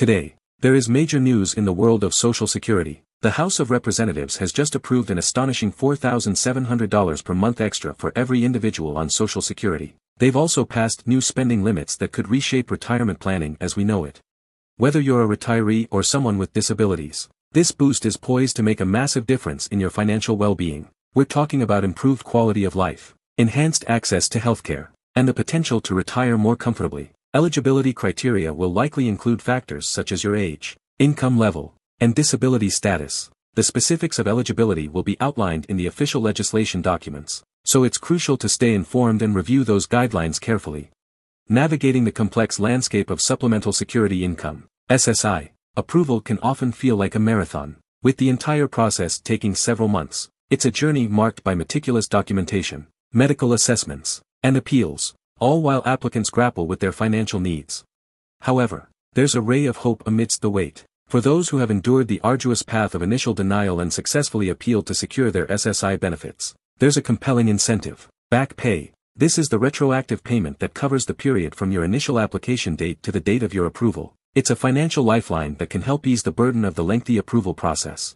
Today, there is major news in the world of Social Security. The House of Representatives has just approved an astonishing $4,700 per month extra for every individual on Social Security. They've also passed new spending limits that could reshape retirement planning as we know it. Whether you're a retiree or someone with disabilities, this boost is poised to make a massive difference in your financial well-being. We're talking about improved quality of life, enhanced access to healthcare, and the potential to retire more comfortably. Eligibility criteria will likely include factors such as your age, income level, and disability status. The specifics of eligibility will be outlined in the official legislation documents, so it's crucial to stay informed and review those guidelines carefully. Navigating the complex landscape of supplemental security income, SSI, approval can often feel like a marathon, with the entire process taking several months. It's a journey marked by meticulous documentation, medical assessments, and appeals, all while applicants grapple with their financial needs. However, there's a ray of hope amidst the wait. For those who have endured the arduous path of initial denial and successfully appealed to secure their SSI benefits, there's a compelling incentive. Back pay. This is the retroactive payment that covers the period from your initial application date to the date of your approval. It's a financial lifeline that can help ease the burden of the lengthy approval process.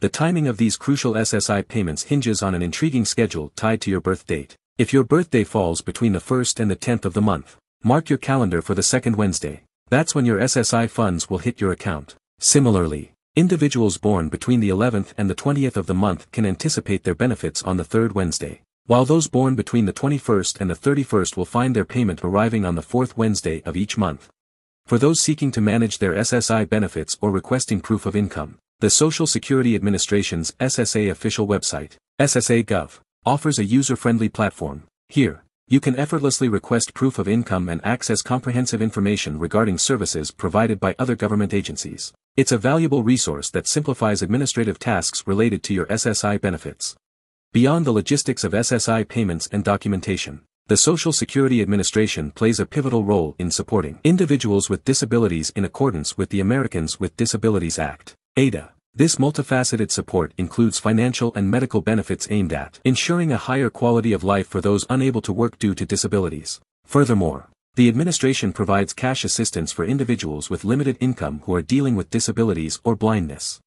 The timing of these crucial SSI payments hinges on an intriguing schedule tied to your birth date. If your birthday falls between the 1st and the 10th of the month, mark your calendar for the second Wednesday. That's when your SSI funds will hit your account. Similarly, individuals born between the 11th and the 20th of the month can anticipate their benefits on the third Wednesday, while those born between the 21st and the 31st will find their payment arriving on the fourth Wednesday of each month. For those seeking to manage their SSI benefits or requesting proof of income, the Social Security Administration's SSA official website, SSA.gov, offers a user-friendly platform. Here, you can effortlessly request proof of income and access comprehensive information regarding services provided by other government agencies. It's a valuable resource that simplifies administrative tasks related to your SSI benefits. Beyond the logistics of SSI payments and documentation, the Social Security Administration plays a pivotal role in supporting individuals with disabilities in accordance with the Americans with Disabilities Act, ADA. This multifaceted support includes financial and medical benefits aimed at ensuring a higher quality of life for those unable to work due to disabilities. Furthermore, the administration provides cash assistance for individuals with limited income who are dealing with disabilities or blindness.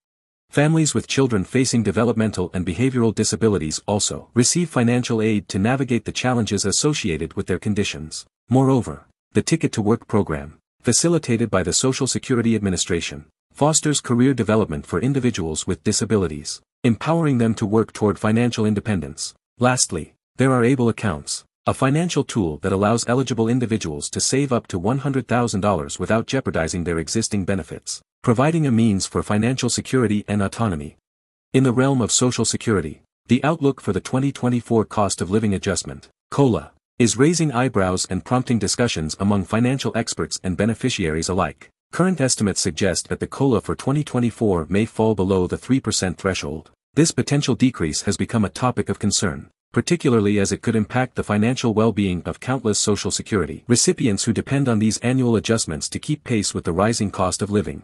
Families with children facing developmental and behavioral disabilities also receive financial aid to navigate the challenges associated with their conditions. Moreover, the Ticket to Work program, facilitated by the Social Security Administration, fosters career development for individuals with disabilities, empowering them to work toward financial independence. Lastly, there are ABLE accounts, a financial tool that allows eligible individuals to save up to $100,000 without jeopardizing their existing benefits, providing a means for financial security and autonomy. In the realm of Social Security, the outlook for the 2024 cost of living adjustment, COLA, is raising eyebrows and prompting discussions among financial experts and beneficiaries alike. Current estimates suggest that the COLA for 2024 may fall below the 3% threshold. This potential decrease has become a topic of concern, particularly as it could impact the financial well-being of countless Social Security recipients who depend on these annual adjustments to keep pace with the rising cost of living.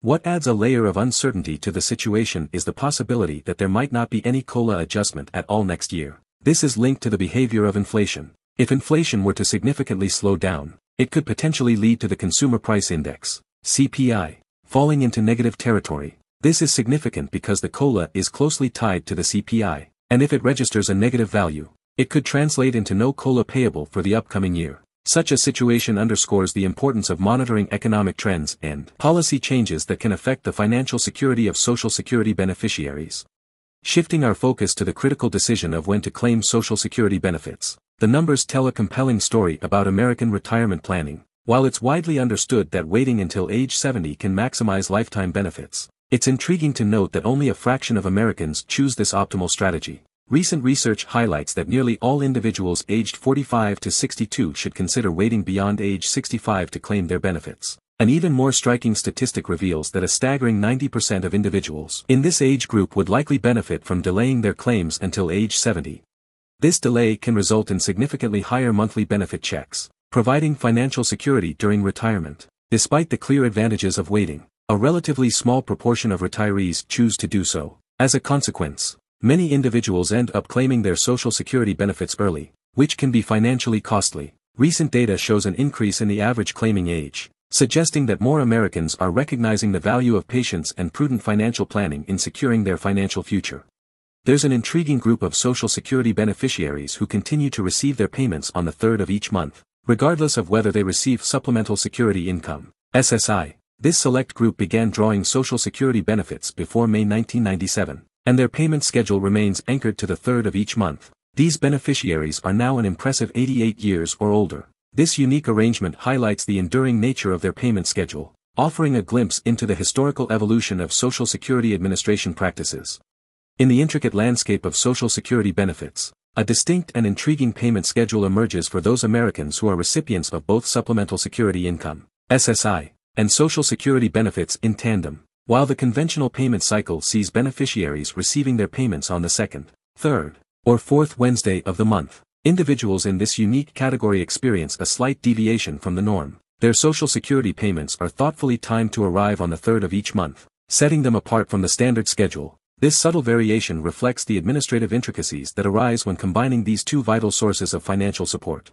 What adds a layer of uncertainty to the situation is the possibility that there might not be any COLA adjustment at all next year. This is linked to the behavior of inflation. If inflation were to significantly slow down, it could potentially lead to the Consumer Price Index, CPI, falling into negative territory. This is significant because the COLA is closely tied to the CPI, and if it registers a negative value, it could translate into no COLA payable for the upcoming year. Such a situation underscores the importance of monitoring economic trends and policy changes that can affect the financial security of Social Security beneficiaries. Shifting our focus to the critical decision of when to claim Social Security benefits, the numbers tell a compelling story about American retirement planning. While it's widely understood that waiting until age 70 can maximize lifetime benefits, it's intriguing to note that only a fraction of Americans choose this optimal strategy. Recent research highlights that nearly all individuals aged 45 to 62 should consider waiting beyond age 65 to claim their benefits. An even more striking statistic reveals that a staggering 90% of individuals in this age group would likely benefit from delaying their claims until age 70. This delay can result in significantly higher monthly benefit checks, providing financial security during retirement. Despite the clear advantages of waiting, a relatively small proportion of retirees choose to do so. As a consequence, many individuals end up claiming their social security benefits early, which can be financially costly. Recent data shows an increase in the average claiming age, suggesting that more Americans are recognizing the value of patience and prudent financial planning in securing their financial future. There's an intriguing group of Social Security beneficiaries who continue to receive their payments on the third of each month, regardless of whether they receive Supplemental Security Income, SSI. This select group began drawing Social Security benefits before May 1997, and their payment schedule remains anchored to the third of each month. These beneficiaries are now an impressive 88 years or older. This unique arrangement highlights the enduring nature of their payment schedule, offering a glimpse into the historical evolution of Social Security Administration practices. In the intricate landscape of Social Security benefits, a distinct and intriguing payment schedule emerges for those Americans who are recipients of both Supplemental Security Income, SSI, and Social Security benefits in tandem, while the conventional payment cycle sees beneficiaries receiving their payments on the second, third, or fourth Wednesday of the month. Individuals in this unique category experience a slight deviation from the norm. Their Social Security payments are thoughtfully timed to arrive on the third of each month, setting them apart from the standard schedule, this subtle variation reflects the administrative intricacies that arise when combining these two vital sources of financial support.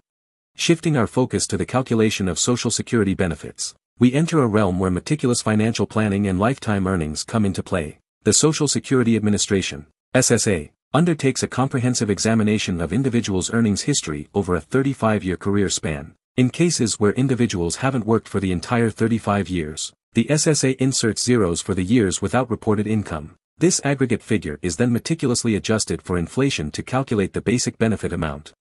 Shifting our focus to the calculation of Social Security benefits, we enter a realm where meticulous financial planning and lifetime earnings come into play. The Social Security Administration, SSA, undertakes a comprehensive examination of individuals' earnings history over a 35-year career span. In cases where individuals haven't worked for the entire 35 years, the SSA inserts zeros for the years without reported income. This aggregate figure is then meticulously adjusted for inflation to calculate the basic benefit amount.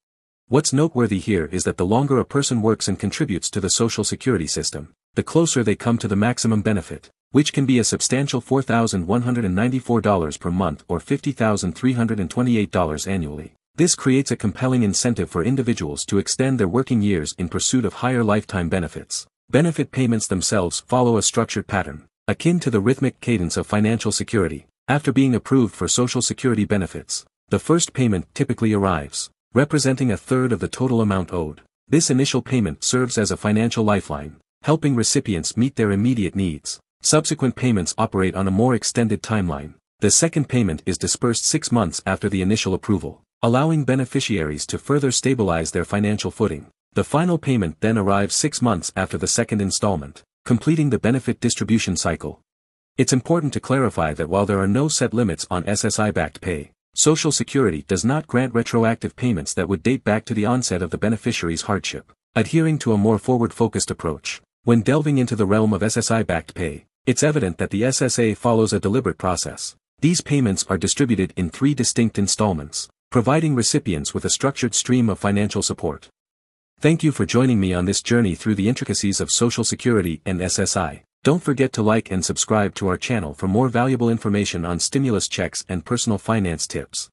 What's noteworthy here is that the longer a person works and contributes to the social security system, the closer they come to the maximum benefit, which can be a substantial $4,194 per month or $50,328 annually. This creates a compelling incentive for individuals to extend their working years in pursuit of higher lifetime benefits. Benefit payments themselves follow a structured pattern, akin to the rhythmic cadence of financial security, after being approved for Social Security benefits, the first payment typically arrives, representing a third of the total amount owed. This initial payment serves as a financial lifeline, helping recipients meet their immediate needs. Subsequent payments operate on a more extended timeline. The second payment is dispersed six months after the initial approval, allowing beneficiaries to further stabilize their financial footing. The final payment then arrives six months after the second installment, completing the benefit distribution cycle. It's important to clarify that while there are no set limits on SSI-back pay, Social Security does not grant retroactive payments that would date back to the onset of the beneficiary's hardship. Adhering to a more forward-focused approach, when delving into the realm of SSI-back pay, it's evident that the SSA follows a deliberate process. These payments are distributed in three distinct installments, providing recipients with a structured stream of financial support. Thank you for joining me on this journey through the intricacies of Social Security and SSI. Don't forget to like and subscribe to our channel for more valuable information on stimulus checks and personal finance tips.